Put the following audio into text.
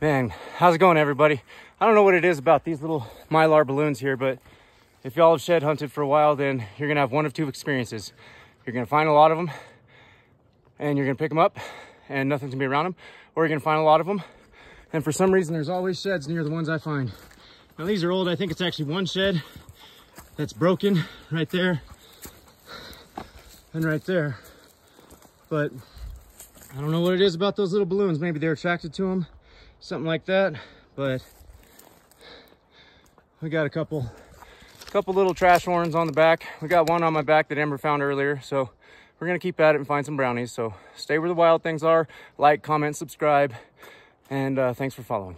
Man, how's it going everybody? I don't know what it is about these little Mylar balloons here, but if y'all have shed hunted for a while, then you're gonna have one of two experiences. You're gonna find a lot of them and you're gonna pick them up and nothing's gonna be around them, or you're gonna find a lot of them. And for some reason, there's always sheds near the ones I find. Now these are old. I think it's actually one shed that's broken right there and right there. But I don't know what it is about those little balloons. Maybe they're attracted to them, something like that. But we got a couple, couple little trash horns on the back. We got one on my back that Ember found earlier. So we're gonna keep at it and find some brownies. So stay where the wild things are. Like, comment, subscribe, and uh, thanks for following.